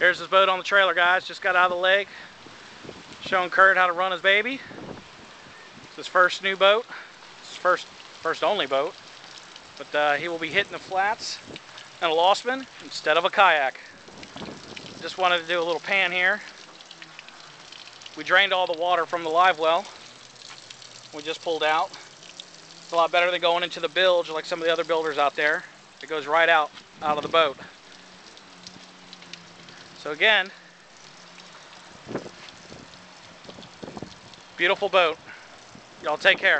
Here's his boat on the trailer, guys. Just got out of the lake. Showing Kurt how to run his baby. It's his first new boat. It's his first, first only boat. But uh, he will be hitting the flats and a Lostmen instead of a kayak. Just wanted to do a little pan here. We drained all the water from the live well. We just pulled out. It's a lot better than going into the bilge like some of the other builders out there. It goes right out, out of the boat. So again, beautiful boat. Y'all take care.